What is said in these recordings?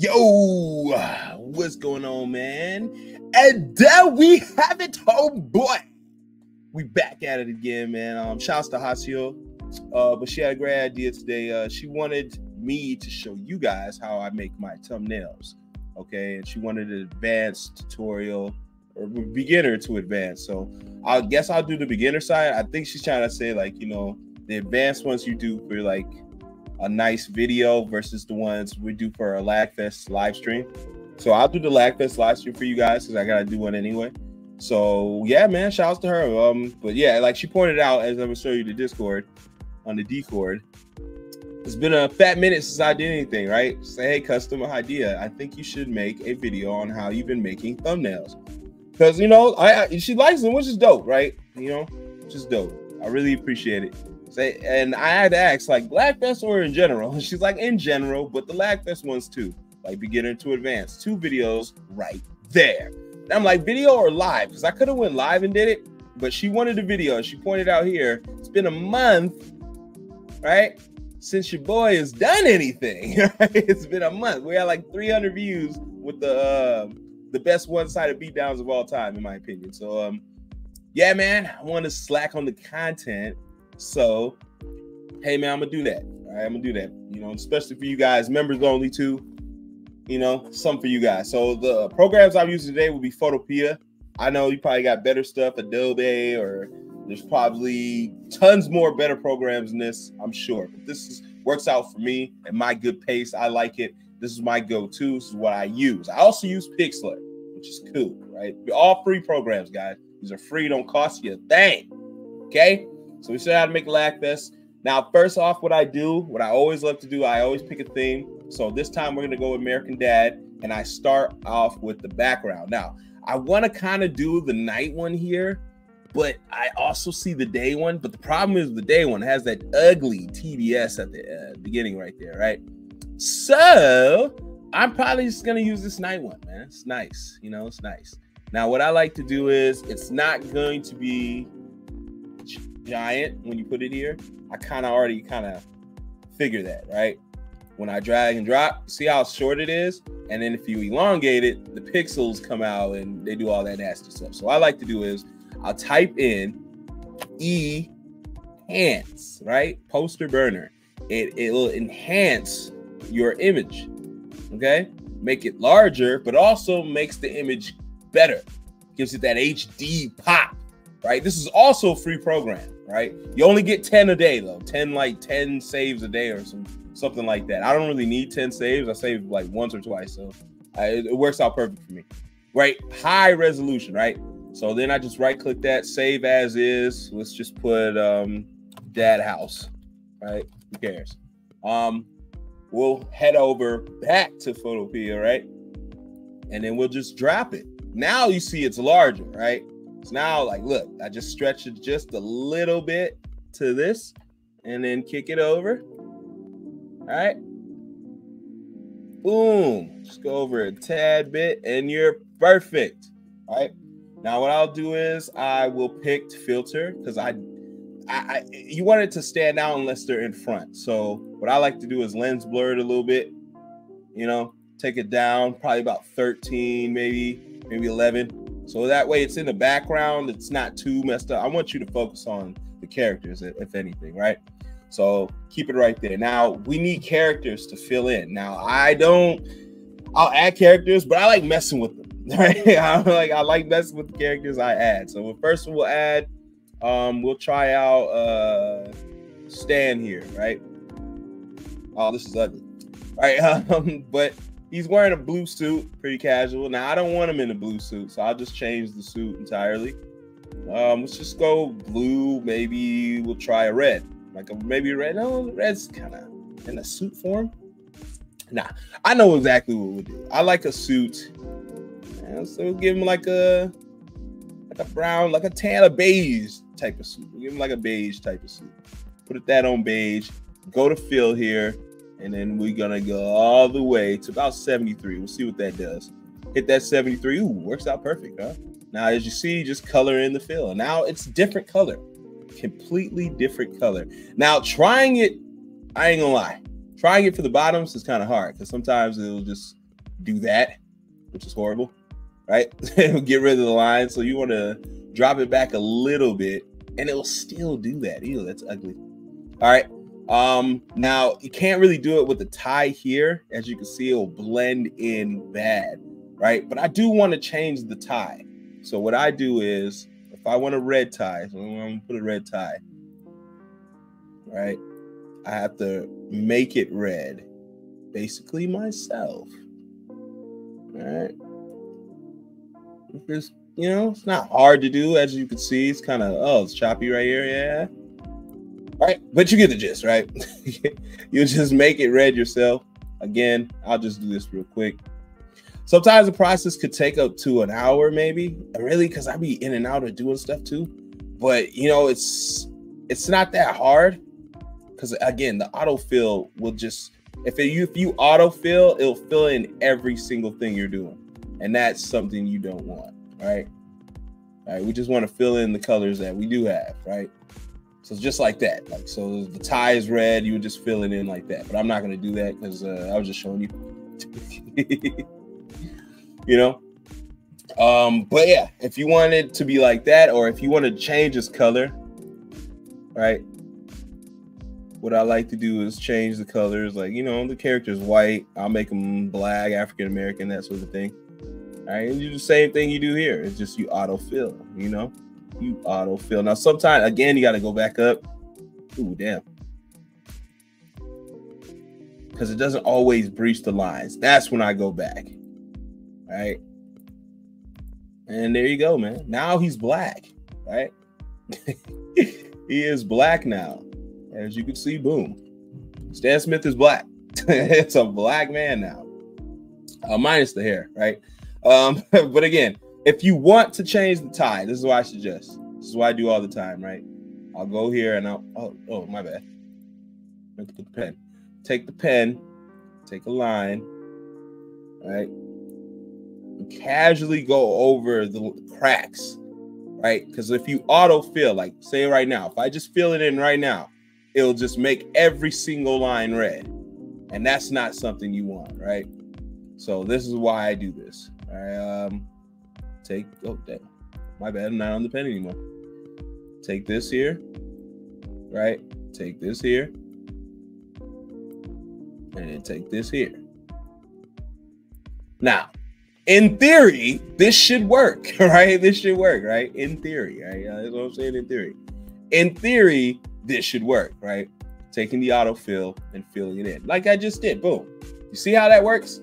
Yo, what's going on, man? And there we have it, oh boy. We back at it again, man. Um, shouts to Haseo. Uh, but she had a great idea today. Uh, she wanted me to show you guys how I make my thumbnails. Okay, and she wanted an advanced tutorial or beginner to advanced. So I guess I'll do the beginner side. I think she's trying to say like, you know, the advanced ones you do for like a nice video versus the ones we do for a Lagfest live stream. So I'll do the Lagfest live stream for you guys because I gotta do one anyway. So yeah, man, shouts to her. Um, but yeah, like she pointed out as I'm gonna show you the Discord on the Discord. It's been a fat minute since I did anything, right? Say, hey, customer idea. I think you should make a video on how you've been making thumbnails. Because you know, I, I she likes them, which is dope, right? You know, just dope. I really appreciate it. Say, and I had to ask, like, Lagfest or in general? She's like, in general, but the Lagfest ones too, like beginner to advanced. Two videos right there. And I'm like, video or live? Because I could have went live and did it, but she wanted a video. And she pointed out here, it's been a month, right? Since your boy has done anything, right? It's been a month. We had like 300 views with the uh, the best one-sided beatdowns of all time, in my opinion. So, um, yeah, man, I want to slack on the content so, hey man, I'm gonna do that. I'm gonna do that. You know, especially for you guys, members only too. You know, some for you guys. So the programs I'm using today will be Photopia. I know you probably got better stuff, Adobe, or there's probably tons more better programs than this. I'm sure, but this is works out for me at my good pace. I like it. This is my go-to. This is what I use. I also use Pixlr, which is cool, right? All free programs, guys. These are free, don't cost you a thing. Okay. So we showed how to make Lagfest. Now, first off, what I do, what I always love to do, I always pick a theme. So this time we're gonna go with American Dad, and I start off with the background. Now, I want to kind of do the night one here, but I also see the day one. But the problem is the day one has that ugly TBS at the uh, beginning right there, right? So I'm probably just gonna use this night one, man. It's nice, you know, it's nice. Now, what I like to do is it's not going to be giant when you put it here. I kind of already kind of figure that, right? When I drag and drop, see how short it is? And then if you elongate it, the pixels come out and they do all that nasty stuff. So what I like to do is I'll type in E enhance, right? Poster burner. It, it will enhance your image. Okay. Make it larger, but also makes the image better. Gives it that HD pop right? This is also a free program, right? You only get 10 a day though, 10 like 10 saves a day or some something like that. I don't really need 10 saves. I save like once or twice, so I, it works out perfect for me. Right? High resolution, right? So then I just right click that, save as is. Let's just put um dad house, right? Who cares? Um we'll head over back to Photopea, right? And then we'll just drop it. Now you see it's larger, right? So now, like, look, I just stretch it just a little bit to this and then kick it over. All right. Boom. Just go over a tad bit and you're perfect. All right. Now, what I'll do is I will pick filter because I, I, I, you want it to stand out unless they're in front. So what I like to do is lens blur it a little bit, you know, take it down probably about 13, maybe, maybe 11 so that way it's in the background, it's not too messed up. I want you to focus on the characters, if anything, right? So keep it right there. Now we need characters to fill in. Now I don't, I'll add characters, but I like messing with them. Right? I like I like messing with the characters I add. So first we'll add, um, we'll try out uh Stan here, right? Oh, this is ugly. All right, um, but He's wearing a blue suit, pretty casual. Now I don't want him in a blue suit, so I'll just change the suit entirely. Um, let's just go blue. Maybe we'll try a red, like a maybe red. No, red's kind of in a suit form. Nah, I know exactly what we'll do. I like a suit, and so we'll give him like a like a brown, like a tan, a beige type of suit. We'll give him like a beige type of suit. Put it that on beige. Go to fill here and then we're gonna go all the way to about 73. We'll see what that does. Hit that 73. Ooh, works out perfect, huh? Now, as you see, just color in the fill. Now it's different color, completely different color. Now, trying it, I ain't gonna lie, trying it for the bottoms is kind of hard because sometimes it'll just do that, which is horrible, right? Get rid of the line. So you want to drop it back a little bit, and it will still do that. Ew, that's ugly. All right. Um, now you can't really do it with the tie here. As you can see, it will blend in bad, right? But I do want to change the tie. So what I do is if I want a red tie, so I'm gonna put a red tie, right? I have to make it red, basically myself. Right. Because you know, it's not hard to do, as you can see. It's kind of oh, it's choppy right here, yeah. Right, but you get the gist, right? you just make it red yourself. Again, I'll just do this real quick. Sometimes the process could take up to an hour, maybe. Really, because I be in and out of doing stuff too. But you know, it's it's not that hard. Because again, the autofill will just if it, you if you autofill, it'll fill in every single thing you're doing, and that's something you don't want, right? All right, we just want to fill in the colors that we do have, right? So just like that. Like so, the tie is red. You would just fill it in like that. But I'm not going to do that because uh, I was just showing you. you know. Um, but yeah, if you want it to be like that, or if you want to change its color, right? What I like to do is change the colors. Like, you know, the character's white. I'll make them black, African American, that sort of thing. All right. And you do the same thing you do here. It's just you autofill, you know? You autofill. Now, sometimes, again, you got to go back up. Ooh, damn. Because it doesn't always breach the lines. That's when I go back right? And there you go, man. Now he's black, right? he is black now. As you can see, boom. Stan Smith is black. it's a black man now. Uh, minus the hair, right? Um, but again, if you want to change the tie, this is what I suggest. This is what I do all the time, right? I'll go here and I'll oh oh my bad. Put the pen. Take the pen, take a line, right? And casually go over the cracks, right? Because if you autofill, like say right now, if I just fill it in right now, it'll just make every single line red. And that's not something you want, right? So this is why I do this. All right. Um, take oh damn, my bad, I'm not on the pen anymore. Take this here, right? Take this here, and take this here. Now, in theory, this should work, right? This should work, right? In theory, right? That's what I'm saying. In theory, in theory, this should work, right? Taking the autofill and filling it in, like I just did. Boom. You see how that works?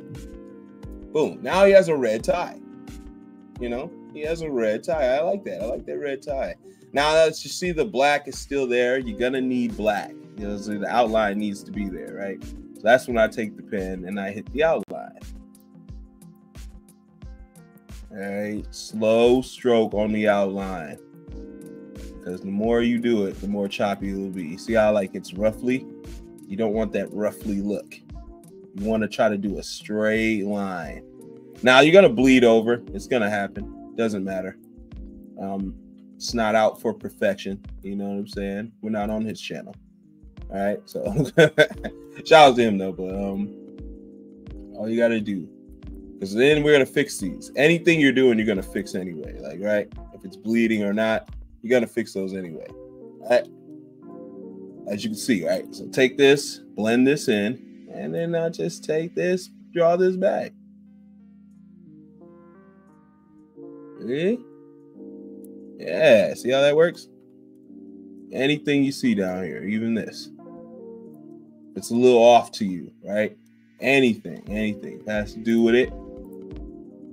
Boom. Now he has a red tie. You know, he has a red tie. I like that. I like that red tie. Now that you see the black is still there, you're gonna need black. You know, so the outline needs to be there, right? So that's when I take the pen and I hit the outline. All right, slow stroke on the outline. Because the more you do it, the more choppy it will be. You see how like it's roughly? You don't want that roughly look. You want to try to do a straight line. Now you're gonna bleed over. It's gonna happen. Doesn't matter. Um, it's not out for perfection. You know what I'm saying? We're not on his channel. All right. So shout out to him though. But um, all you gotta do because then we're gonna fix these. Anything you're doing, you're gonna fix anyway. Like, right? If it's bleeding or not, you're gonna fix those anyway. All right. As you can see, right? So take this, blend this in, and then I just take this, draw this back. See? Yeah, see how that works? Anything you see down here, even this. It's a little off to you, right? Anything, anything has to do with it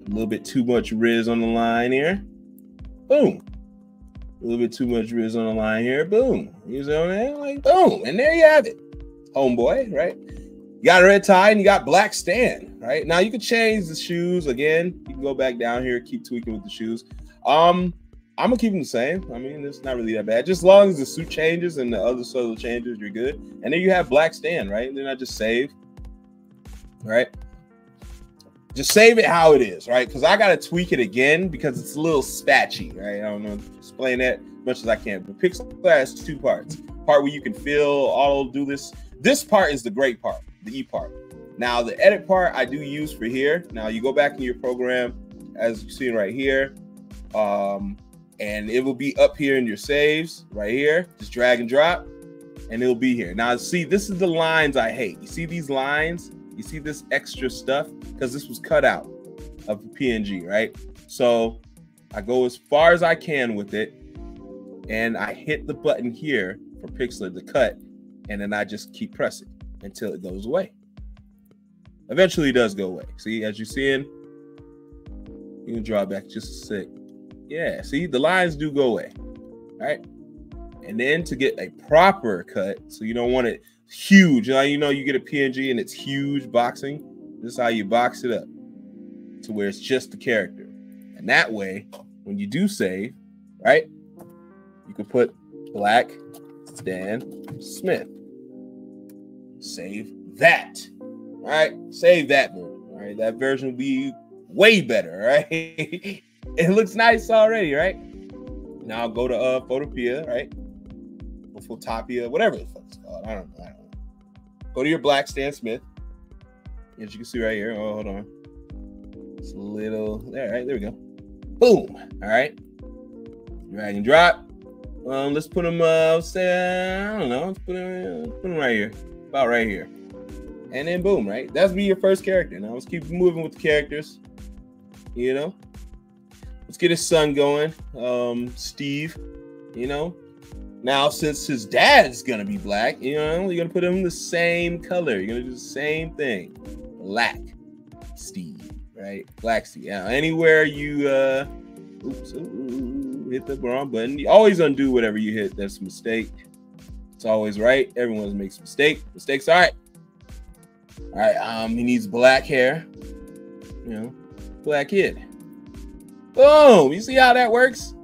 a little bit too much Riz on the line here. Boom. A little bit too much Riz on the line here. Boom. You know what I'm mean? Like, boom. And there you have it. Homeboy, right? You got a red tie and you got black Stan, right? Now you can change the shoes again. You can go back down here, keep tweaking with the shoes. Um, I'm gonna keep them the same. I mean, it's not really that bad. Just as long as the suit changes and the other subtle changes, you're good. And then you have black Stan, right? And then I just save, right? just save it how it is, right? Because I gotta tweak it again because it's a little spatchy, right? I don't know explain that as much as I can. But Pixlr has two parts. Part where you can feel auto do this. This part is the great part, the E part. Now the edit part I do use for here. Now you go back in your program as you see right here. Um, and it will be up here in your saves right here. Just drag and drop and it'll be here. Now see, this is the lines I hate. You see these lines? You see this extra stuff? Because this was cut out of the PNG, right? So I go as far as I can with it and I hit the button here for Pixlr to cut and then I just keep pressing until it goes away. Eventually it does go away. See, as you're seeing, you can draw back just a sec. Yeah, see, the lines do go away, right? And then to get a proper cut, so you don't want it huge. Now you know you get a PNG and it's huge boxing. This is how you box it up to where it's just the character. And that way, when you do save, right, you can put Black Stan Smith. Save that. All right, save that version. All right, that version will be way better. Right, it looks nice already. Right now, I'll go to uh Photopea. Right, or Photopia, whatever the fuck it's called. I don't know. I don't know. Go to your Black Stan Smith. As you can see right here. Oh, hold on. It's a little. There, right there we go. Boom. All right. Drag and drop. Um, let's put them. Uh, say I don't know. Let's put them. Put them right here. About right here and then boom, right? That's be your first character. Now let's keep moving with the characters. You know, let's get his son going, um, Steve. You know, now since his dad's gonna be black, you know, you're gonna put him the same color. You're gonna do the same thing, black Steve, right? Black Steve. Yeah, anywhere you uh, oops, ooh, hit the wrong button. You always undo whatever you hit. That's a mistake. It's always right. Everyone makes mistake. Mistakes. All right. All right, um, he needs black hair. You know, black kid. Boom. You see how that works?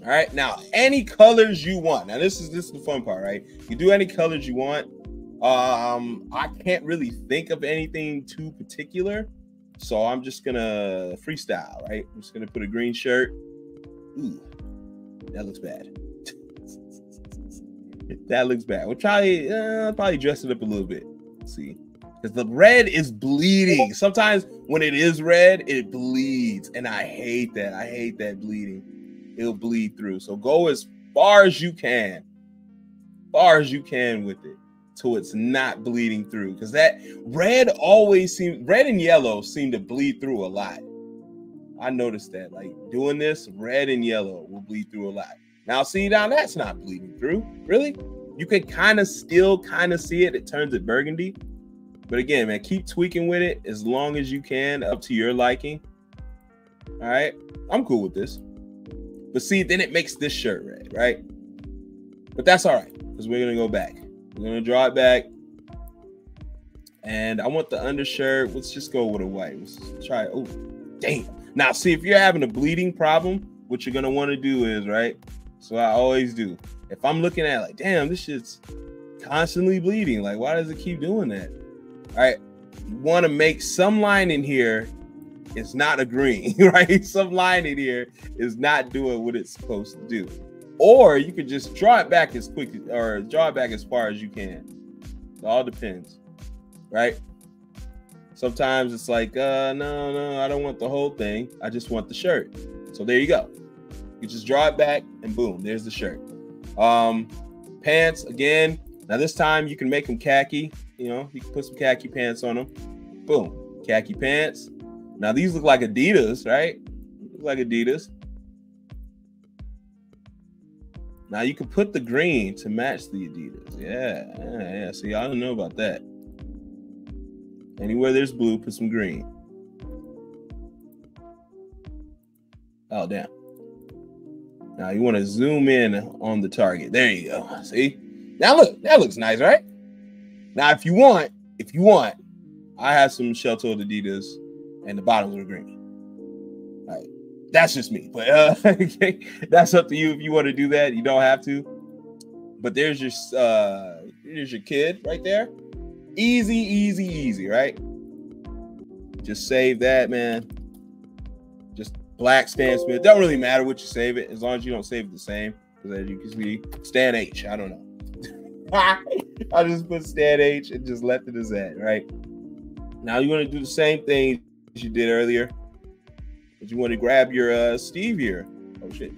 All right. Now, any colors you want. Now, this is this is the fun part, right? You do any colors you want. Um, I can't really think of anything too particular, so I'm just gonna freestyle, right? I'm just gonna put a green shirt. Ooh, that looks bad. That looks bad. We'll probably uh, probably dress it up a little bit see because the red is bleeding. Sometimes when it is red, it bleeds, and I hate that. I hate that bleeding. It'll bleed through. So go as far as you can, far as you can with it, till it's not bleeding through. Because that red always seems red and yellow seem to bleed through a lot. I noticed that. Like doing this, red and yellow will bleed through a lot. Now, see, now that's not bleeding through. Really? you can kind of still kind of see it. It turns it burgundy. But again, man, keep tweaking with it as long as you can up to your liking. All right. I'm cool with this. But see, then it makes this shirt red, right? But that's all right because we're going to go back. We're going to draw it back. And I want the undershirt. Let's just go with a white. Let's try. Oh, damn. Now, see, if you're having a bleeding problem, what you're going to want to do is, right? So I always do if I'm looking at like, damn, this shit's constantly bleeding. Like, why does it keep doing that? All right, you want to make some line in here. It's not agreeing, right? Some line in here is not doing what it's supposed to do. Or you could just draw it back as quick or draw it back as far as you can. It all depends, right? Sometimes it's like, uh, no, no, I don't want the whole thing. I just want the shirt. So there you go. You just draw it back and boom, there's the shirt. Um, pants again. Now this time you can make them khaki. You know, you can put some khaki pants on them. Boom, khaki pants. Now these look like Adidas, right? Look like Adidas. Now you can put the green to match the Adidas. Yeah, yeah, yeah. See, I don't know about that. Anywhere there's blue, put some green. Oh, damn. Now you want to zoom in on the target. There you go. See? Now look, that looks nice, right? Now, if you want, if you want, I have some shell-toed Adidas and the bottoms are green. All right. That's just me. But uh that's up to you if you want to do that. You don't have to. But there's your uh there's your kid right there. Easy, easy, easy, right? Just save that, man. Black Stan Smith. Don't really matter what you save it as long as you don't save it the same. Because as you can see, Stan H. I don't know. I just put Stan H and just left it as that, right? Now you want to do the same thing as you did earlier. But you want to grab your uh, Steve here. Oh shit.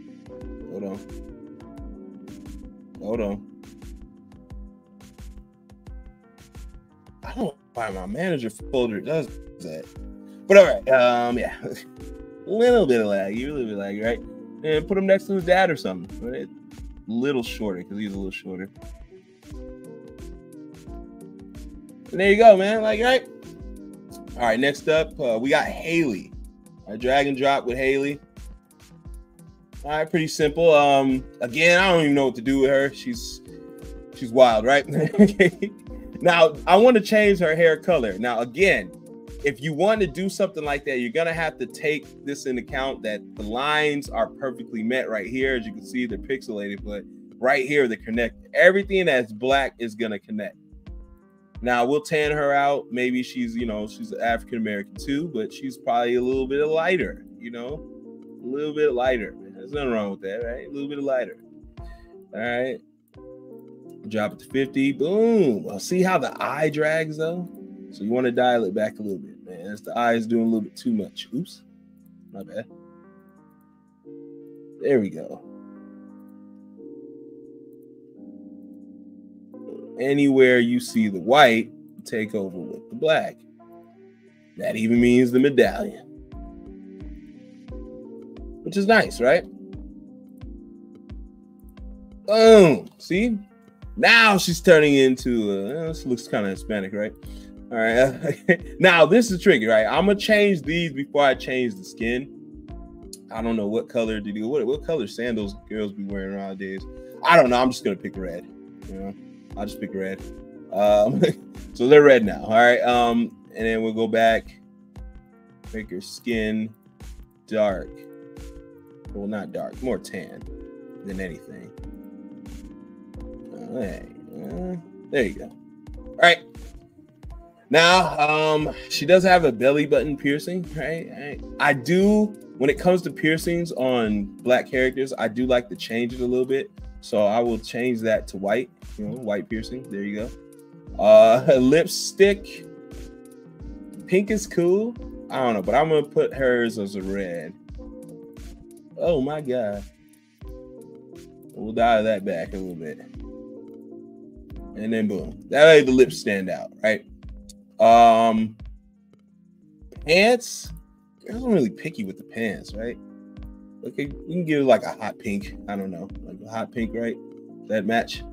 Hold on. Hold on. I don't why my manager folder does that. But all right, um, yeah. a little bit of lag, you little bit lag, right? And put him next to his dad or something. Right? Little shorter, because he's a little shorter. And there you go, man. Like, right? All right, next up, uh, we got Haley. I drag and drop with Haley. All right, pretty simple. Um, again, I don't even know what to do with her. She's she's wild, right? now I want to change her hair color. Now, again, if you want to do something like that, you're gonna have to take this in account that the lines are perfectly met right here. As you can see, they're pixelated, but right here they're connected. Everything that's black is gonna connect. Now we'll tan her out. Maybe she's, you know, she's African American too, but she's probably a little bit lighter, you know, a little bit lighter. There's nothing wrong with that, right? A little bit lighter. All right. Drop it to 50. Boom. Well, see how the eye drags though? So you want to dial it back a little bit. As the eye is doing a little bit too much. Oops. My bad. There we go. anywhere you see the white, take over with the black. That even means the medallion. Which is nice, right? Boom. See? Now she's turning into, uh, this looks kind of Hispanic, right? All right. now this is tricky, right? I'm gonna change these before I change the skin. I don't know what color to do. What what color sandals girls be wearing nowadays? I don't know. I'm just gonna pick red. You know. I'll just pick red. Um, so they're red now. All right. Um, and then we'll go back, make your skin dark. Well, not dark, more tan than anything. All right. Uh, there you go. All right. Now, um, she does have a belly button piercing, right? I do when it comes to piercings on black characters, I do like to change it a little bit. So I will change that to white, you know, white piercing. There you go. Uh lipstick. Pink is cool. I don't know, but I'm gonna put hers as a red. Oh my god. We'll dial that back a little bit. And then boom. That way the lips stand out, right? Um pants. I am really picky with the pants, right? Okay, you can give it like a hot pink. I don't know, like a hot pink, right? That match.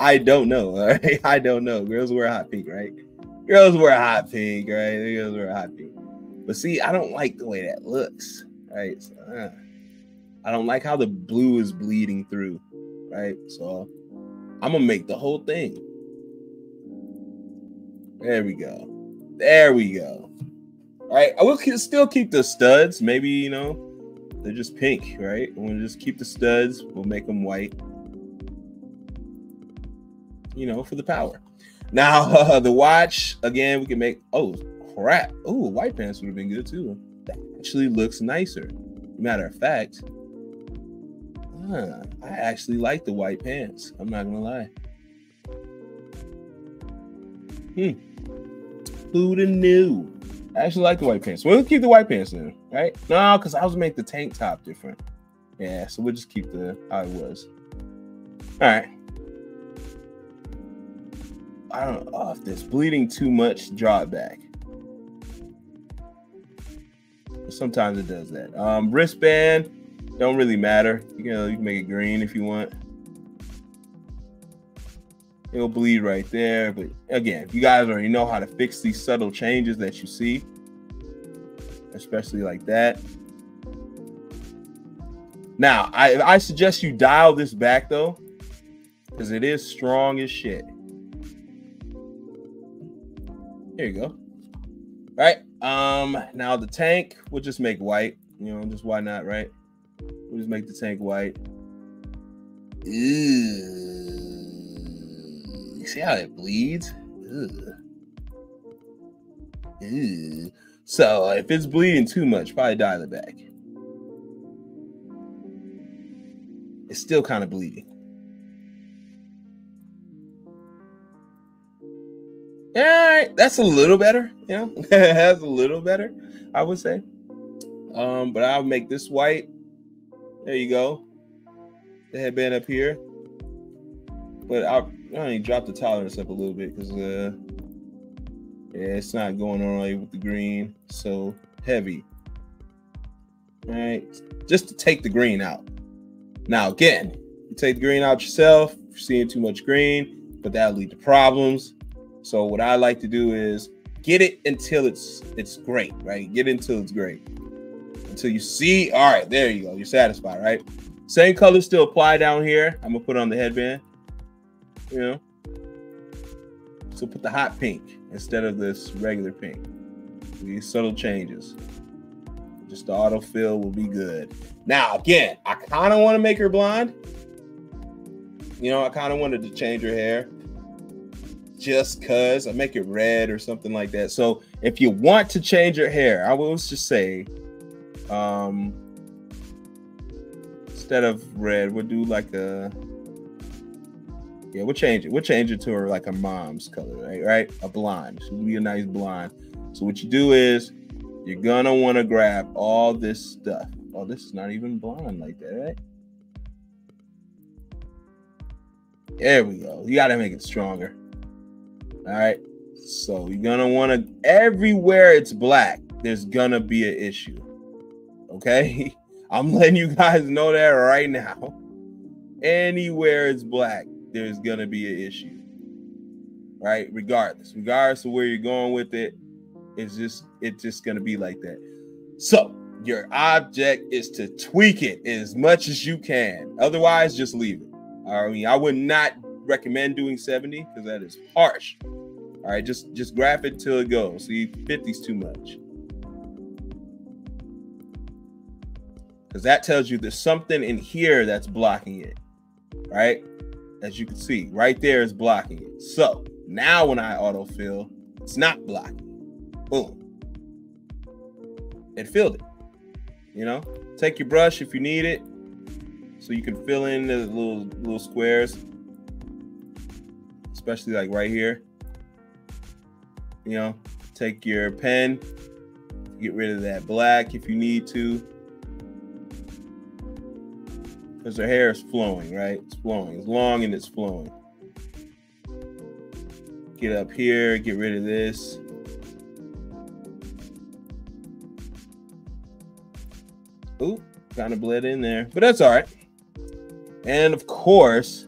I don't know. I don't know. Girls wear hot pink, right? Girls wear hot pink, right? Girls wear hot pink. But see, I don't like the way that looks, right? So, uh, I don't like how the blue is bleeding through, right? So I'm gonna make the whole thing. There we go. There we go. All right, I will still keep the studs. Maybe you know they're just pink, right? We'll just keep the studs. We'll make them white. You know, for the power. Now uh, the watch again, we can make. Oh crap! Oh, white pants would have been good too. That actually looks nicer. Matter of fact, uh, I actually like the white pants. I'm not gonna lie. Hmm. Who'da knew? I actually like the white pants. We'll keep the white pants in, right? No, because I was make the tank top different. Yeah, so we'll just keep the how it was. All right. I don't know if this bleeding too much, draw it back. Sometimes it does that. Um, wristband don't really matter. You can you can make it green if you want. It'll bleed right there. But again, if you guys already know how to fix these subtle changes that you see, especially like that. Now, I, I suggest you dial this back though, because it is strong as shit. Here you go. All right. Um, now the tank, we'll just make white. You know, just why not, right? We'll just make the tank white. Ew see how it bleeds? So if it's bleeding too much, probably dial it back. It's still kind of bleeding. All right, that's a little better. Yeah, that's a little better, I would say. Um, but I'll make this white. There you go. The headband up here. But I'll I only drop the tolerance up a little bit because uh yeah, it's not going on right with the green. So heavy. All right. Just to take the green out. Now again, you take the green out yourself, you're seeing too much green, but that'll lead to problems. So what I like to do is get it until it's it's great, right? Get it until it's great. Until you see, all right, there you go. You're satisfied, right? Same color still apply down here. I'm gonna put on the headband. You know. So put the hot pink instead of this regular pink. These subtle changes. Just the autofill will be good. Now, again, I kind of want to make her blonde. You know, I kind of wanted to change her hair just cuz I make it red or something like that. So if you want to change your hair, I will just say, um, instead of red, we'll do like a yeah, we'll change it. We'll change it to her like a mom's color, right? Right, a blonde. She'll be a nice blonde. So what you do is you're gonna want to grab all this stuff. Oh, this is not even blonde like that, right? There we go. You gotta make it stronger. All right. So you're gonna want to everywhere it's black, there's gonna be an issue. Okay, I'm letting you guys know that right now. Anywhere it's black, there's gonna be an issue. Right, regardless, regardless of where you're going with it, it's just it's just gonna be like that. So your object is to tweak it as much as you can. Otherwise, just leave it. I mean, I would not recommend doing 70 because that is harsh. All right, just just graph it till it goes. See, 50's too much. Because that tells you there's something in here that's blocking it. Right? As you can see, right there is blocking it. So now when I autofill, it's not blocking. Boom. It filled it. You know, take your brush if you need it. So you can fill in the little little squares especially like right here. You know, take your pen, get rid of that black if you need to. Because her hair is flowing, right? It's flowing. It's long and it's flowing. Get up here, get rid of this. Ooh, kind of bled in there, but that's all right. And of course,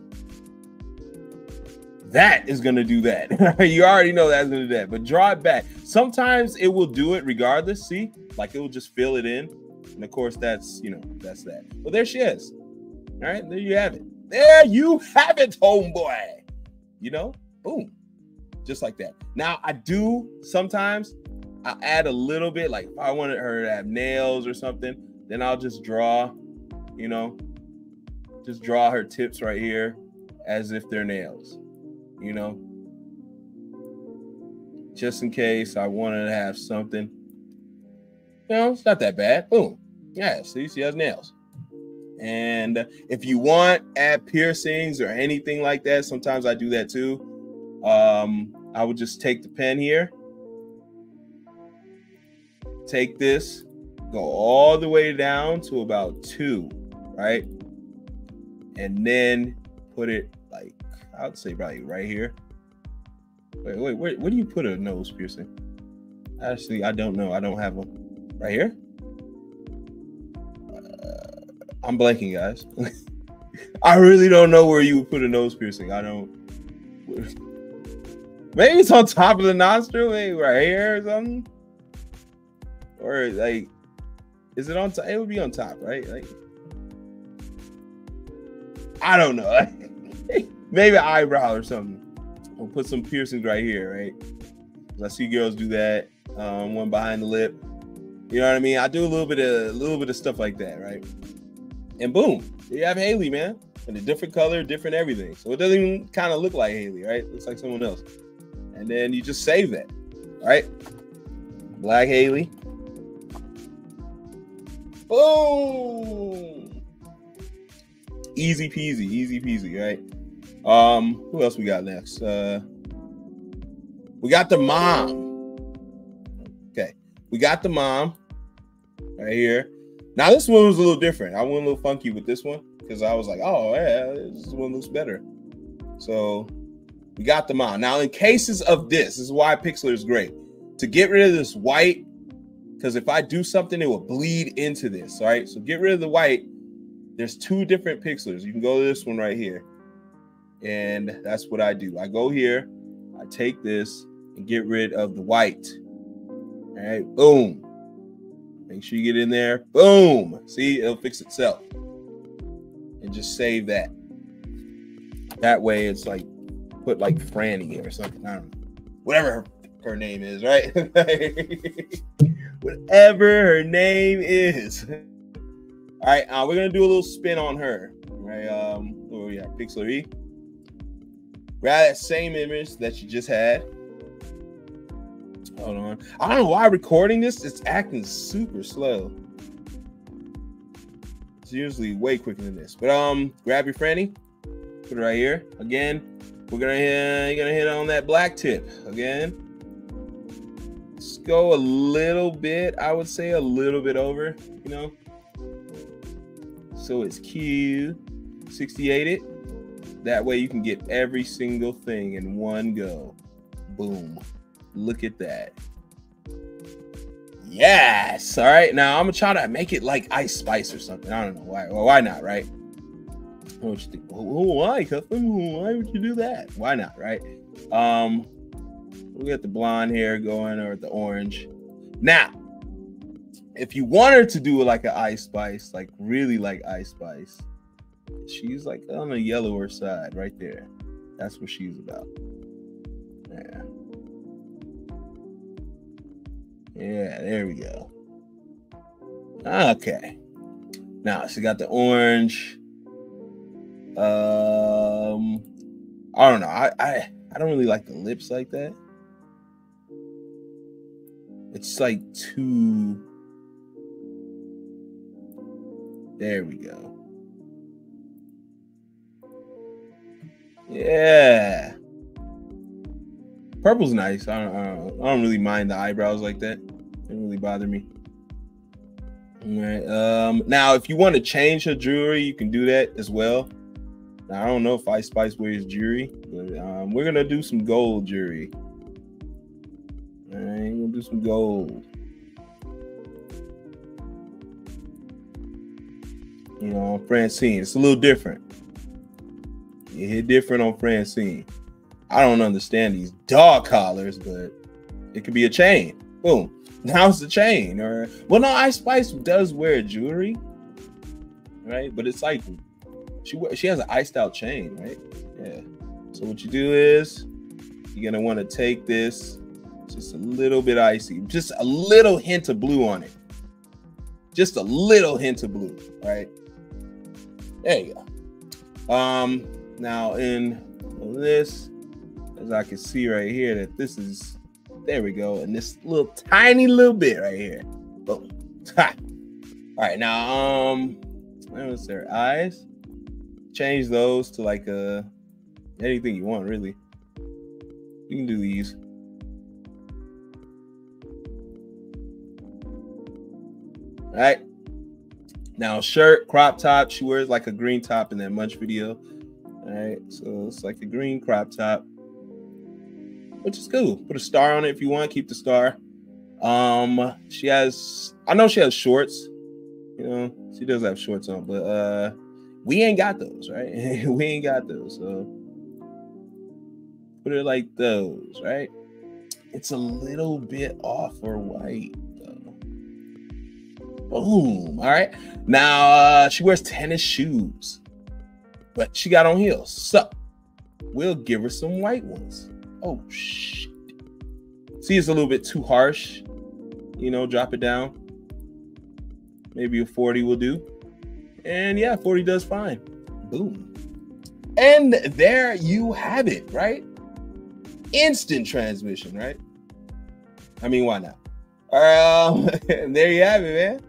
that is going to do that. you already know that's going to do that. But draw it back. Sometimes it will do it regardless. See, like it will just fill it in. And of course, that's you know that's that. Well, there she is. All right, there you have it. There you have it, homeboy. You know, boom, just like that. Now I do sometimes I add a little bit, like if I wanted her to have nails or something, then I'll just draw, you know, just draw her tips right here as if they're nails you know, just in case I wanted to have something. You know, it's not that bad. Boom. Yeah, see, she has nails. And if you want add piercings or anything like that, sometimes I do that too. Um, I would just take the pen here, take this, go all the way down to about two, right? And then put it like I would say probably right here. Wait, wait, where, where do you put a nose piercing? Actually, I don't know. I don't have one. Right here? I'm blanking, guys. I really don't know where you would put a nose piercing. I don't. Maybe it's on top of the nostril, maybe right here or something. Or like, is it on top? It would be on top, right? Like, I don't know. maybe eyebrow or something. We'll put some piercings right here, right? I see girls do that. Um, one behind the lip. You know what I mean? I do a little bit of a little bit of stuff like that, right? And boom, you have Haley, man. And a different color, different everything. So it doesn't even kind of look like Haley, right? It looks like someone else. And then you just save that, right? Black Haley. Boom. Easy peasy, easy peasy, right? Um, who else we got next? Uh, We got the mom. Okay, we got the mom right here. Now this one was a little different. I went a little funky with this one because I was like, oh yeah, this one looks better. So we got the mom. Now in cases of this, this is why Pixlr is great. To get rid of this white, because if I do something, it will bleed into this. All right. So get rid of the white. There's two different Pixlrs. You can go to this one right here. And that's what I do. I go here, I take this and get rid of the white. All right, boom. Make sure you get in there. Boom. See, it'll fix itself. And just save that. That way it's like put like Franny or something. I don't know. Whatever her, her name is, right? Whatever her name is. All right, uh, we're gonna do a little spin on her. Right, um, oh yeah, Pixlr E. Grab that same image that you just had. Hold on. I don't know why recording this, it's acting super slow. It's usually way quicker than this. But um, grab your franny, put it right here. Again, we're gonna hit, you're gonna hit on that black tip again. Let's go a little bit, I would say a little bit over, you know. So it's Q 68 it. That way you can get every single thing in one go. Boom. Look at that. Yes. All right. Now I'm gonna try to make it like Ice Spice or something. I don't know why. Well, why not, right? What you think? Oh, why? Why would you do that? Why not, right? Um, we got the blonde hair going or the orange. Now, if you want her to do like an Ice Spice, like really like Ice Spice, she's like on the yellower side right there. That's what she's about. Yeah, there we go. Okay. Now she got the orange. Um I don't know. I I, I don't really like the lips like that. It's like too There we go. Yeah. Purple's nice. I don't, I don't, I don't really mind the eyebrows like that. Bother me. All right. Um, now, if you want to change her jewelry, you can do that as well. Now, I don't know if Ice Spice wears jewelry, but um, we're gonna do some gold jewelry. All right, we'll do some gold. You know, Francine, it's a little different. You hit different on Francine. I don't understand these dog collars, but it could be a chain. Boom. Now it's a chain. Or well, no, Ice Spice does wear jewelry, right? But it's like she she has an iced out chain, right? Yeah. So what you do is you're gonna want to take this just a little bit icy, just a little hint of blue on it. Just a little hint of blue, right? There you go. Um, now in this, as I can see right here, that this is, there we go. And this little tiny little bit right here. Boom. Ha. All right, now, um, what's their eyes? Change those to like uh anything you want, really. You can do these. All right. Now, shirt, crop top. She wears like a green top in that munch video. All right, so it's like a green crop top, which is cool. Put a star on it if you want. Keep the star. Um, she has. I know she has shorts. You know, she does have shorts on, but uh, we ain't got those, right? we ain't got those. So put it like those, right? It's a little bit off or white. Boom. All right. Now uh, she wears tennis shoes but she got on heels. So we'll give her some white ones. Oh shit. See, it's a little bit too harsh. You know, drop it down. Maybe a 40 will do. And yeah, 40 does fine. Boom. And there you have it, right? Instant transmission, right? I mean, why not? Um, there you have it, man.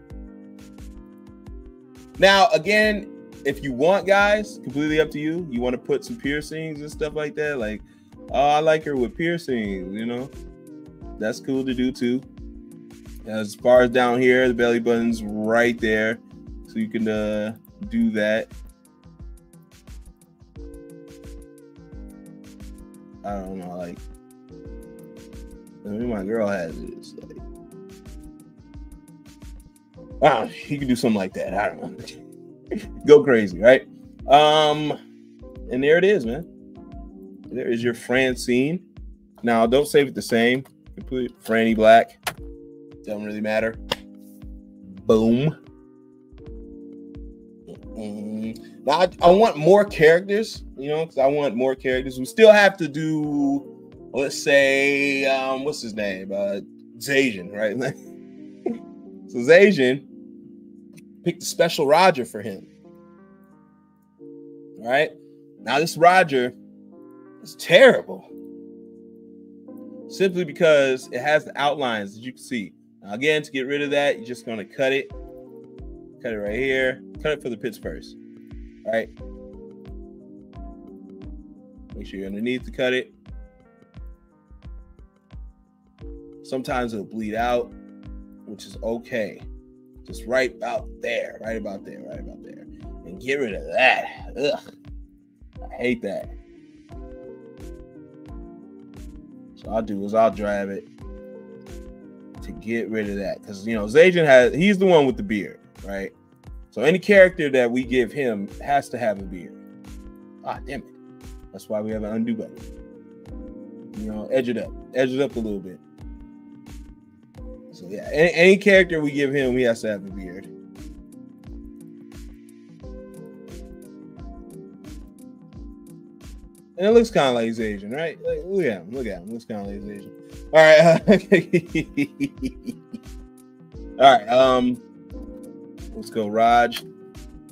Now, again, if you want, guys, completely up to you. You want to put some piercings and stuff like that, like Oh, I like her with piercings, you know. That's cool to do too. As far as down here, the belly button's right there. So you can uh, do that. I don't know, like I mean, my girl has it. It's like, ah, you can do something like that. I don't know. Go crazy, right? Um, and there it is, man. There is your Francine. Now, don't save it the same. Put Franny Black. Doesn't really matter. Boom. Mm-hmm. Now, I, I, want more characters, you know, because I want more characters. We still have to do, let's say, um, what's his name? Uh, Xazien, right? so Xazien picked a special Roger for him. All right. Now, this Roger is terrible simply because it has the outlines that you can see. Now, again, to get rid of that, you're just going to cut it. Cut it right here. Cut it for the pits first. All right. Make sure you're underneath to cut it. Sometimes it'll bleed out, which is okay. Just right about there, right about there, right about there. And get rid of that. Ugh. I hate that. So I'll do is I'll drive it to get rid of that. Because you know, Xazien has he's the one with the beard, right? So any character that we give him has to have a beard. Ah, damn it. That's why we have an undo button. You know, edge it up. Edge it up a little bit. So yeah, any, any character we give him, he has to have a beard. And it looks kind of like he's Asian, right? Like, look at him. Look at him. Looks kind of like he's Asian. All right. All right. Um, let's go, Raj.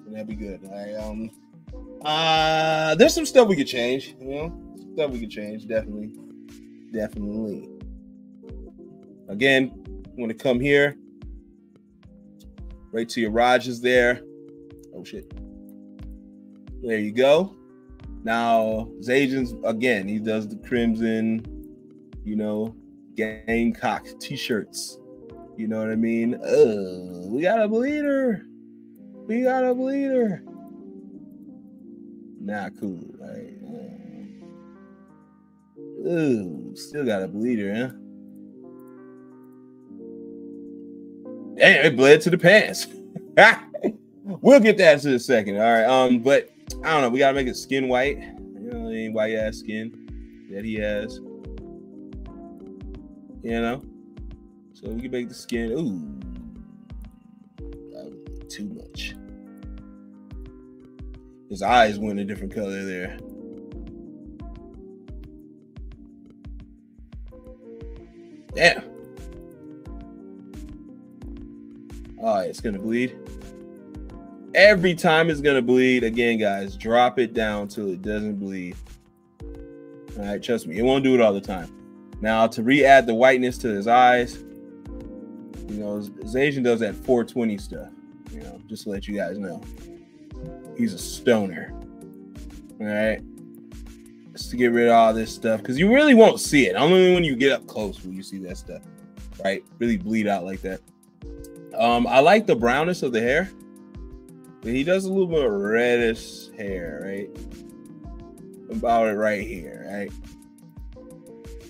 That'd be good. All right. Um, uh, there's some stuff we could change. You know, stuff we could change. Definitely, definitely. Again, want to come here, right to your Raj is there. Oh shit. There you go. Now, Xazien's again, he does the crimson, you know, Gamecock t-shirts. You know what I mean? Uh, we got a bleeder. We got a bleeder. Not cool, right? Ooh, still got a bleeder, huh? Damn, it bled to the pants. we'll get that in a second. All right. Um, but I don't know. We gotta make it skin white. You know, any white ass skin that he has. You know, so we can make the skin. Ooh, too much. His eyes went a different color there. Damn. Oh, it's gonna bleed every time it's gonna bleed again guys drop it down till it doesn't bleed. All right trust me it won't do it all the time. Now to re-add the whiteness to his eyes you know Xazien does that 420 stuff you know just to let you guys know. He's a stoner all right? Just to get rid of all this stuff because you really won't see it only when you get up close will you see that stuff right? Really bleed out like that. Um i like the brownness of the hair he does a little bit of reddish hair, right? About it right here, right?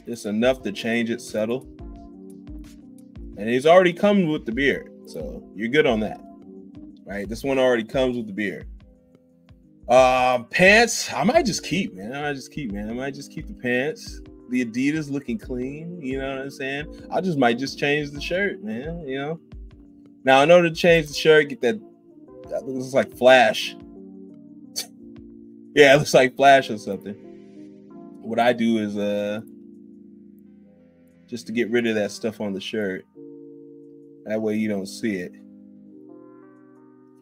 Just enough to change it subtle. And he's already come with the beard. So you're good on that. Right? This one already comes with the beard. Uh pants, I might just keep, man. I might just keep, man. I might just keep the pants. The Adidas looking clean, you know what I'm saying? I just might just change the shirt, man. You know. Now I know to change the shirt, get that that looks like Flash. yeah, it looks like Flash or something. What I do is uh just to get rid of that stuff on the shirt. That way you don't see it.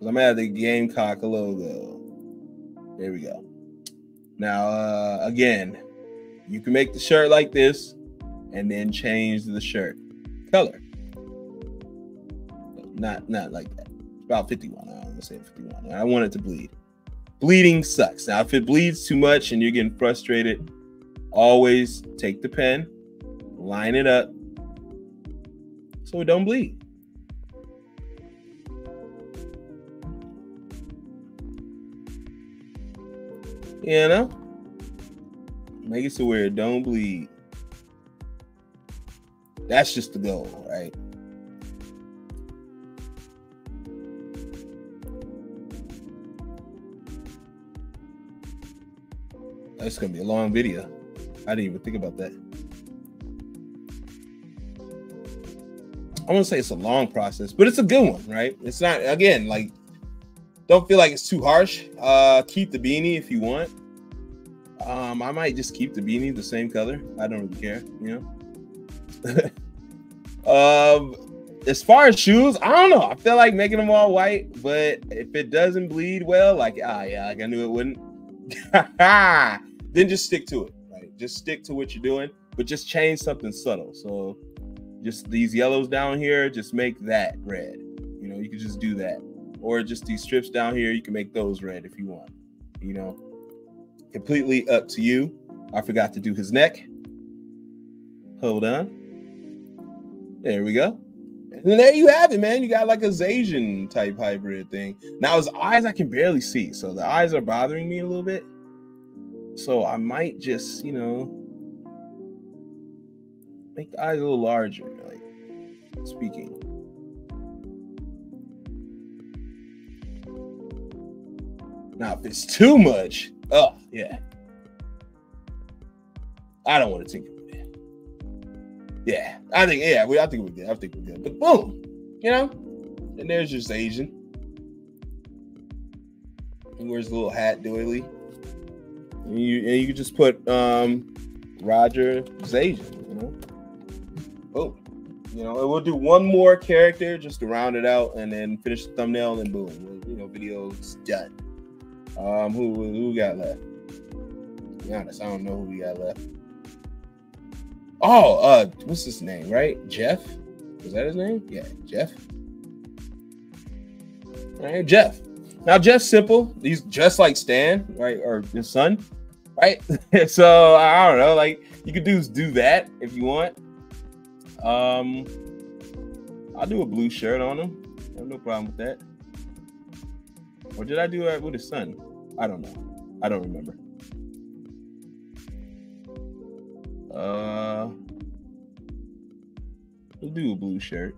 I'm at the Gamecock logo. There we go. Now uh again, you can make the shirt like this and then change the shirt color. Not not like that. About 51 gonna say 51. I want it to bleed. Bleeding sucks. Now, if it bleeds too much and you're getting frustrated, always take the pen, line it up so it don't bleed. You know? Make it so where it don't bleed. That's just the goal, right? That's gonna be a long video. I didn't even think about that. I want to say it's a long process, but it's a good one, right? It's not again like don't feel like it's too harsh. Uh keep the beanie if you want. Um, I might just keep the beanie the same color. I don't really care, you know. um as far as shoes, I don't know. I feel like making them all white, but if it doesn't bleed well, like ah yeah, like I knew it wouldn't. then just stick to it. Right? Just stick to what you're doing, but just change something subtle. So just these yellows down here, just make that red. You know, you can just do that. Or just these strips down here, you can make those red if you want. You know, completely up to you. I forgot to do his neck. Hold on. There we go. And there you have it, man. You got like a Xazien type hybrid thing. Now his eyes I can barely see, so the eyes are bothering me a little bit. So I might just, you know, make the eyes a little larger, like speaking. Now, if it's too much, oh yeah. I don't want to tinker with it. Yeah, I think yeah, we I think we're good. I think we're good. But boom, you know, and there's just Asian. He wears a little hat doily. And you and you just put um Roger Xazien, you know. Oh, you know, and we'll do one more character just to round it out, and then finish the thumbnail, and boom, you know, video's done. Um, who who got left? To be honest, I don't know who we got left. Oh, uh, what's his name? Right, Jeff. Is that his name? Yeah, Jeff. All right, Jeff. Now Jeff's simple. He's just like Stan, right, or his son right? so I don't know, like you could do do that if you want. Um, I'll do a blue shirt on him. I have no problem with that. Or did I do with his son? I don't know. I don't remember. Uh, we'll do a blue shirt.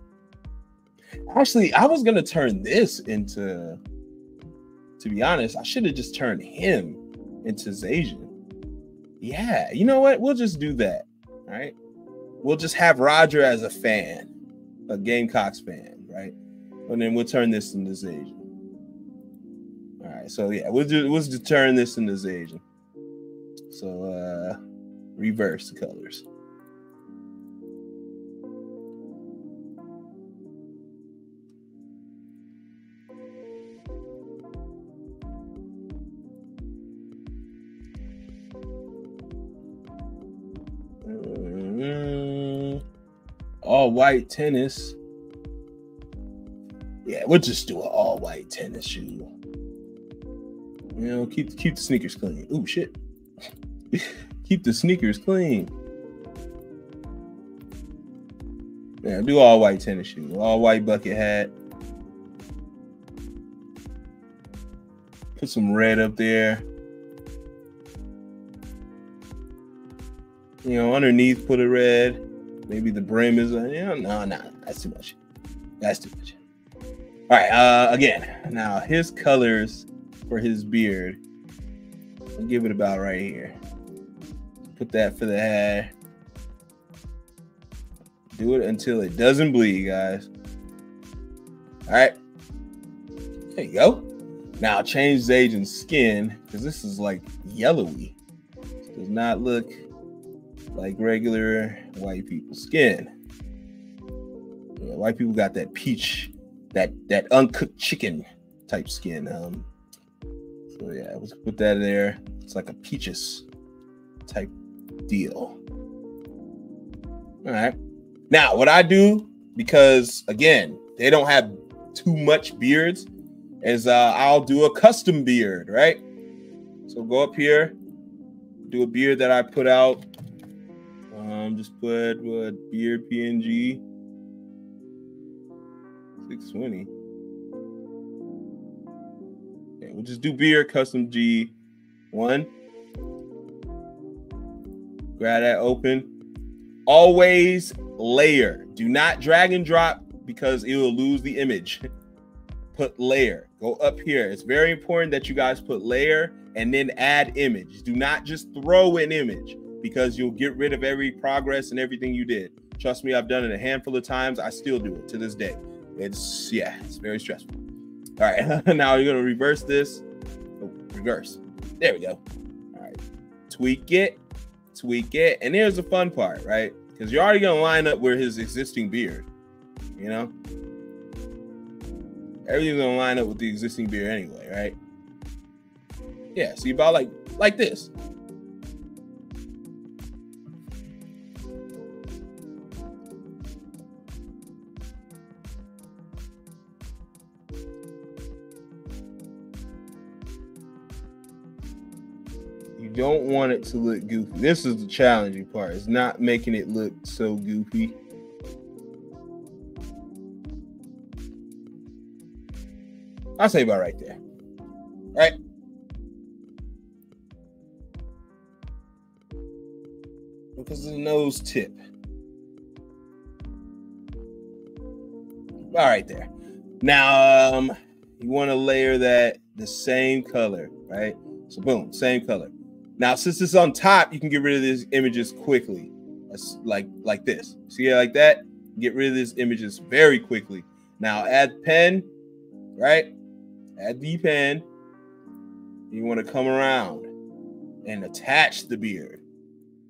Actually, I was gonna turn this into. To be honest, I should have just turned him into Xazien. Yeah, you know what? We'll just do that. All right. We'll just have Roger as a fan, a Gamecocks fan, right? And then we'll turn this into Xazien. All right. So yeah, we'll do we'll just turn this into Xazien. So uh reverse the colors. White tennis. Yeah, we'll just do an all white tennis shoe. You know, keep keep the sneakers clean. Ooh, shit. keep the sneakers clean. Yeah, do all white tennis shoe, all white bucket hat. Put some red up there. You know, underneath, put a red. Maybe the brim is, uh, know, no, no, that's too much. That's too much. All right, uh, again, now his colors for his beard, I'll give it about right here. Put that for the hair. Do it until it doesn't bleed, guys. All right, there you go. Now change Xazien's skin because this is like yellowy. does not look like regular white people skin. Yeah, white people got that peach, that that uncooked chicken type skin. Um, so yeah, let's put that there. It's like a peaches type deal. All right. Now, what I do because again, they don't have too much beards, is uh, I'll do a custom beard, right? So go up here, do a beard that I put out. Um, just put what beer PNG 620. Okay, we'll just do beer custom G one. Grab that open. Always layer. Do not drag and drop because it will lose the image. put layer. Go up here. It's very important that you guys put layer and then add image. Do not just throw an image because you'll get rid of every progress and everything you did. Trust me, I've done it a handful of times. I still do it to this day. It's yeah, it's very stressful. All right, now you're gonna reverse this. Oh, reverse. There we go. All right, tweak it, tweak it, and here's the fun part, right? Because you're already gonna line up with his existing beard. You know, everything's gonna line up with the existing beard anyway, right? Yeah, see about like like this. Don't want it to look goofy. This is the challenging part. It's not making it look so goofy. I'll say about right there. Right? Because of the nose tip. All right, there. Now, um, you want to layer that the same color, right? So, boom, same color. Now, since it's on top, you can get rid of these images quickly. Like like this. See it like that? Get rid of these images very quickly. Now, add pen, right? Add the pen. You want to come around and attach the beard.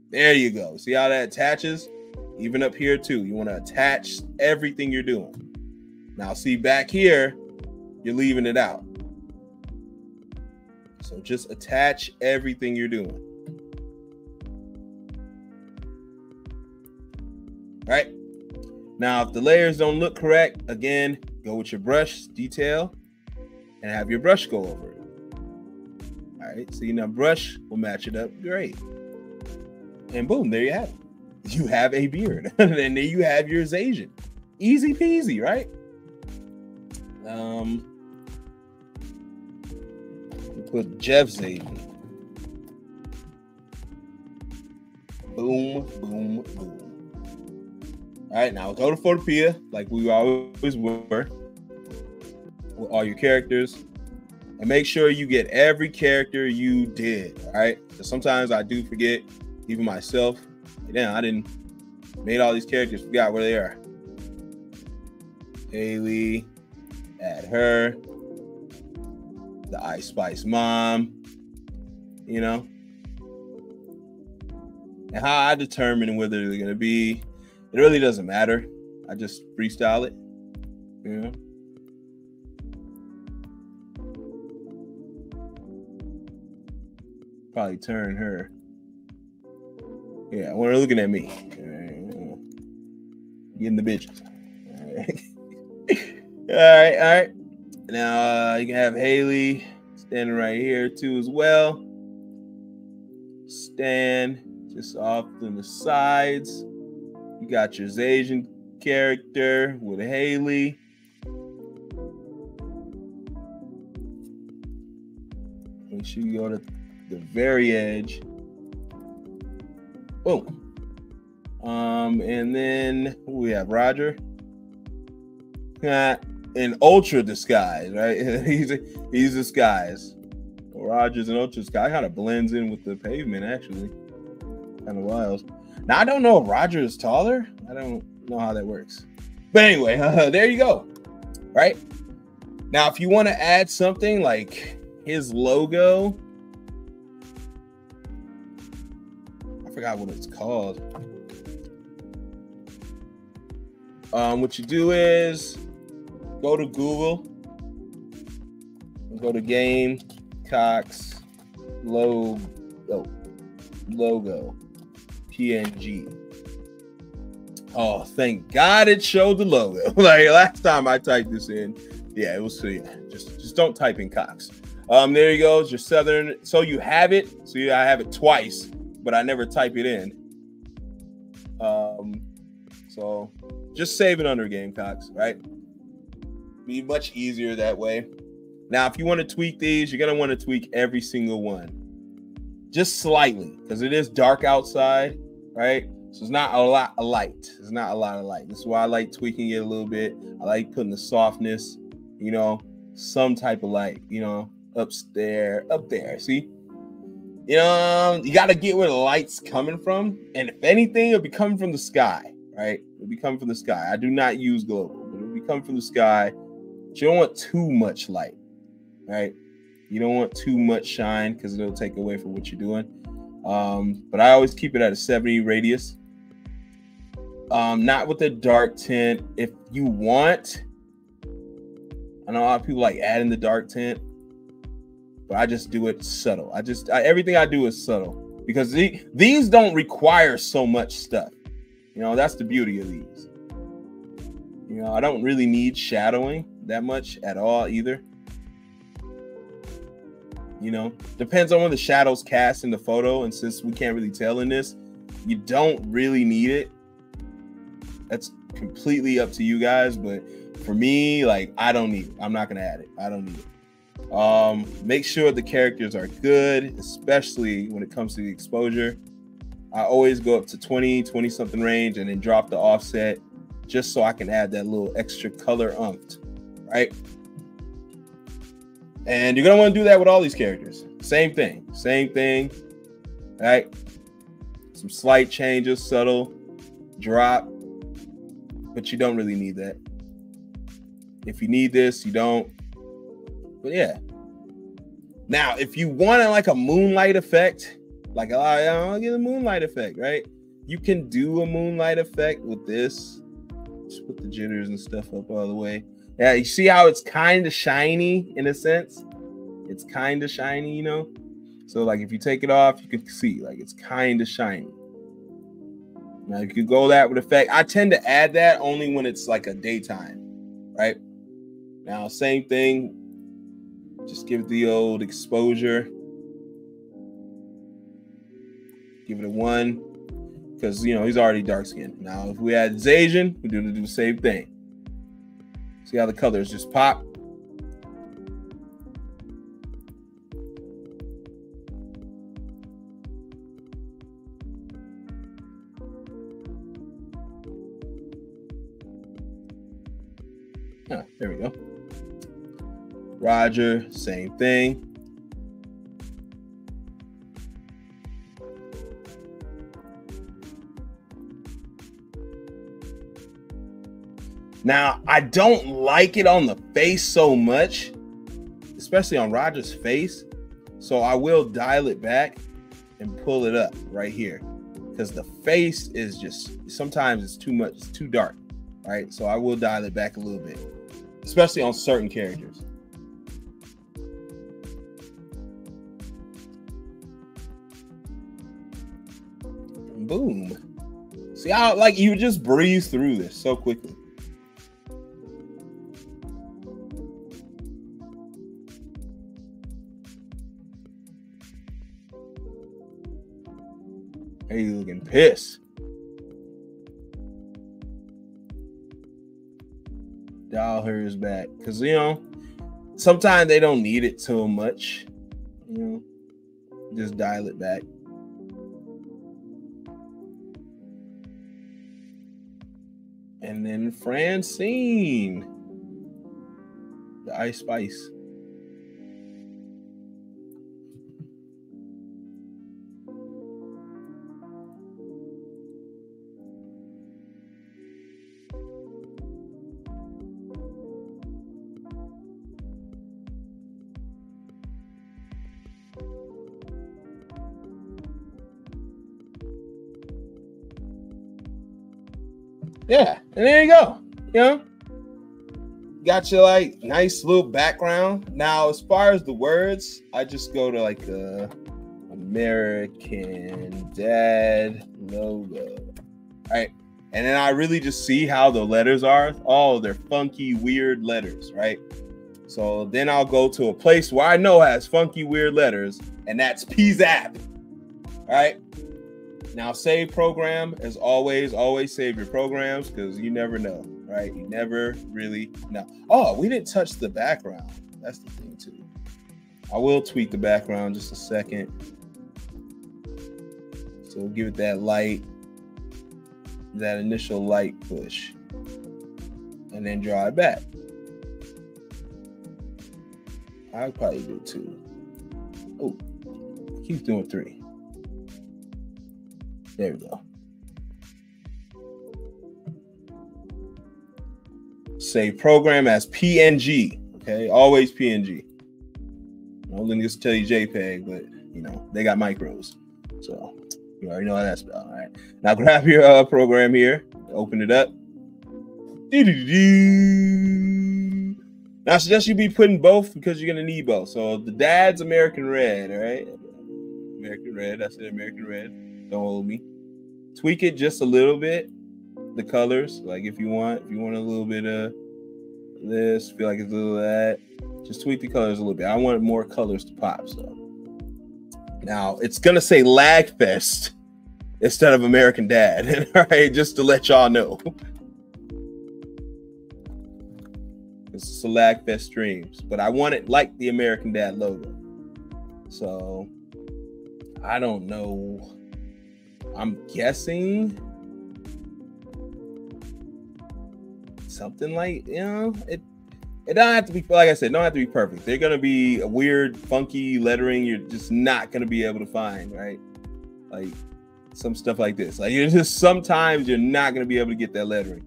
There you go. See how that attaches? Even up here too. You want to attach everything you're doing. Now see back here, you're leaving it out. So just attach everything you're doing. All right. Now, if the layers don't look correct, again, go with your brush detail and have your brush go over it. All right. So you know, brush will match it up great and boom, there you have it. You have a beard, and then you have your Xazien. Easy peasy, right? Um, put Jeff Xazien. Boom, boom, boom. All right, now go to Photopea like we always were with all your characters and make sure you get every character you did. All right, because sometimes I do forget even myself. Damn, I didn't made all these characters, forgot where they are. Haley, add her, the Ice Spice mom, you know. And how I determine whether they're gonna be, it really doesn't matter. I just freestyle it, you know. Probably turn her. Yeah, when they're looking at me. Getting the bitches. All right. all right, all right. Now uh, you can have Haley standing right here too as well. Stand just off to the sides. You got your Xazien character with Haley. Make sure you go to the very edge. Boom. Um, and then we have Roger. In ultra disguise, right? he's a, he's disguise. Roger's an ultra disguise. Kind of blends in with the pavement, actually. Kind of wild. Now I don't know if Roger is taller. I don't know how that works. But anyway, uh, there you go. Right now, if you want to add something like his logo, I forgot what it's called. Um, what you do is go to Google, go to Game Cox logo, logo PNG. Oh, thank God it showed the logo. like last time I typed this in, yeah, it was yeah, just just don't type in Cox. Um, there you go. It's your southern. So you have it. So yeah, I have it twice, but I never type it in. Um, so just save it under Gamecocks, right? Be much easier that way. Now, if you want to tweak these, you're gonna want to tweak every single one, just slightly, because it is dark outside, right? So it's not a lot of light. It's not a lot of light. This is why I like tweaking it a little bit. I like putting the softness, you know, some type of light, you know, upstairs, up there. See, you know, you got to get where the light's coming from, and if anything, it'll be coming from the sky, right? It'll be coming from the sky. I do not use global, but it'll be coming from the sky. But you don't want too much light, right? You don't want too much shine because it'll take away from what you're doing. Um, but I always keep it at a 70 radius um, not with the dark tint. If you want, I know a lot of people like adding the dark tint, but I just do it subtle. I just I, everything I do is subtle because the, these don't require so much stuff. You know, that's the beauty of these. You know, I don't really need shadowing that much at all either. You know, depends on when the shadows cast in the photo, and since we can't really tell in this, you don't really need it that's completely up to you guys. But for me, like I don't need it. I'm not gonna add it. I don't need it. Um, make sure the characters are good, especially when it comes to the exposure. I always go up to 20, 20 something range and then drop the offset just so I can add that little extra color umph, right? And you're gonna want to do that with all these characters. Same thing, same thing, right? Some slight changes, subtle, drop, but you don't really need that. If you need this, you don't. But yeah. Now, if you want like a moonlight effect, like oh, I'll get a moonlight effect, right? You can do a moonlight effect with this. Just put the jitters and stuff up all the way. Yeah, you see how it's kind of shiny in a sense? It's kind of shiny, you know? So like if you take it off, you can see like it's kind of shiny. Now you can go that with effect. I tend to add that only when it's like a daytime, right? Now, same thing. Just give it the old exposure. Give it a one. Because you know he's already dark skinned. Now, if we add Xazien, we do the same thing. See how the colors just pop? Ah, there we go. Roger, same thing. Now, I don't like it on the face so much, especially on Roger's face. So I will dial it back and pull it up right here because the face is just sometimes it's too much, it's too dark. Right. So I will dial it back a little bit especially on certain characters. Boom. See how like you just breeze through this so quickly. Pissed. dial hers back because you know sometimes they don't need it so much. You know, just dial it back. And then Francine, the Ice Spice. Yeah, and there you go. You know, got your like nice little background. Now, as far as the words, I just go to like the American Dad logo, right? And then I really just see how the letters are. Oh, they're funky, weird letters, right? So then I'll go to a place where I know has funky, weird letters, and that's piZap. All right. Now, save program as always. Always save your programs because you never know, right? You never really know. Oh, we didn't touch the background. That's the thing too. I will tweak the background just a second. So we'll give it that light, that initial light push, and then draw it back. I'll probably do two. Oh, keep doing three. There we go. Save program as PNG. Okay, always PNG. I'm gonna just tell you JPEG, but you know they got micros, so you already know how that's spelled. All right, now grab your uh, program here, open it up. Now I suggest you be putting both because you're gonna need both. So the dad's American Red, all right? American Red. That's it, American Red. Don't hold me. Tweak it just a little bit. The colors, like if you want, if you want a little bit of this, feel like it's a little of that, just tweak the colors a little bit. I want more colors to pop. So now it's gonna say Lagfest instead of American Dad. All right, just to let y'all know. It's a Lag Fest streams, but I want it like the American Dad logo. So I don't know. I'm guessing something like you know it. It don't have to be like I said. Don't have to be perfect. They're gonna be a weird, funky lettering. You're just not gonna be able to find right, like some stuff like this. Like you're just sometimes you're not gonna be able to get that lettering.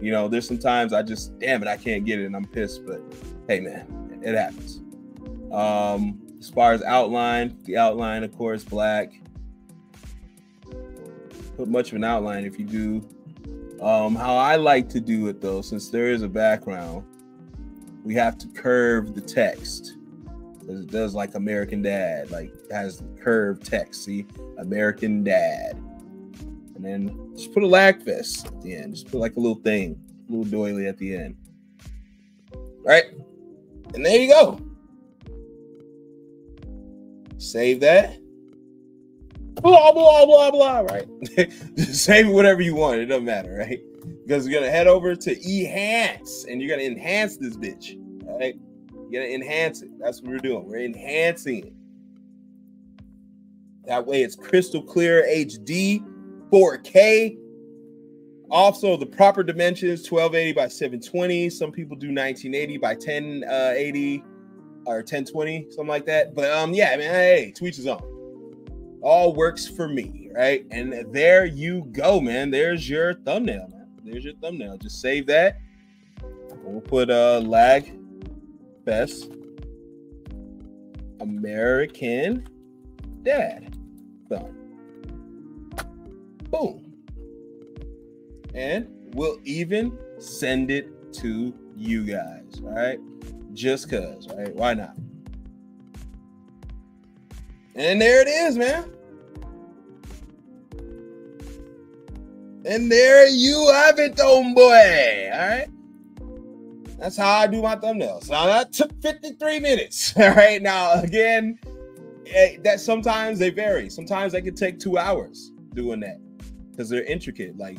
You know, there's sometimes I just damn it, I can't get it, and I'm pissed. But hey, man, it happens. Um, as far as outline, the outline, of course, black put much of an outline if you do. Um, how I like to do it though, since there is a background, we have to curve the text. Because it does like American Dad, like has curved text. See, American Dad. And then just put a lag fest at the end. Just put like a little thing, a little doily at the end. Right? And there you go. Save that blah blah blah blah. Right? Save whatever you want. It doesn't matter, right? Because you're gonna head over to enhance and you're gonna enhance this bitch. Right? You're gonna enhance it. That's what we're doing. We're enhancing it. That way it's crystal clear HD 4K. Also, the proper dimensions 1280 by 720. Some people do 1980 by 1080 uh, or 1020, something like that. But um, yeah, man, hey, tweets is on all works for me, right? And there you go, man. There's your thumbnail, man. There's your thumbnail. Just save that. We'll put a uh, lag best American dad thumb. Boom. And we'll even send it to you guys, right? Just cuz, right? Why not? And there it is, man. And there you have it, homeboy. All right. That's how I do my thumbnails. Now that took 53 minutes. All right. Now, again, eh, that sometimes they vary. Sometimes they can take two hours doing that because they're intricate. Like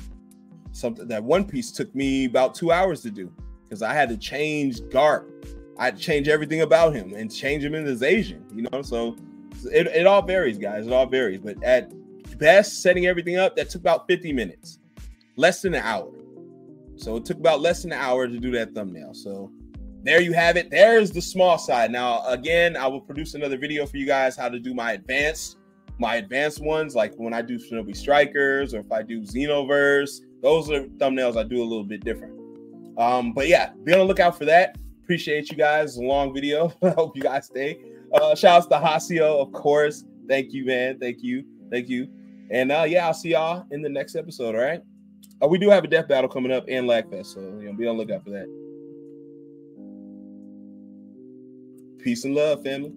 something that one piece took me about two hours to do because I had to change Garp. I had to change everything about him and change him into Asian, you know. So it, it all varies, guys. It all varies. But at best, setting everything up, that took about 50 minutes, less than an hour. So it took about less than an hour to do that thumbnail. So there you have it. There's the small side. Now, again, I will produce another video for you guys how to do my advanced, my advanced ones, like when I do Shinobi Strikers or if I do Xenoverse. Those are thumbnails I do a little bit different. Um, but yeah, be on the lookout for that. Appreciate you guys. Long video. I hope you guys stay. Uh, shout out to Haseo, of course. Thank you, man. Thank you. Thank you. And uh, yeah, I'll see y'all in the next episode. All right. Uh, we do have a death battle coming up and Lagfest, so you know, be on the lookout for that. Peace and love, family.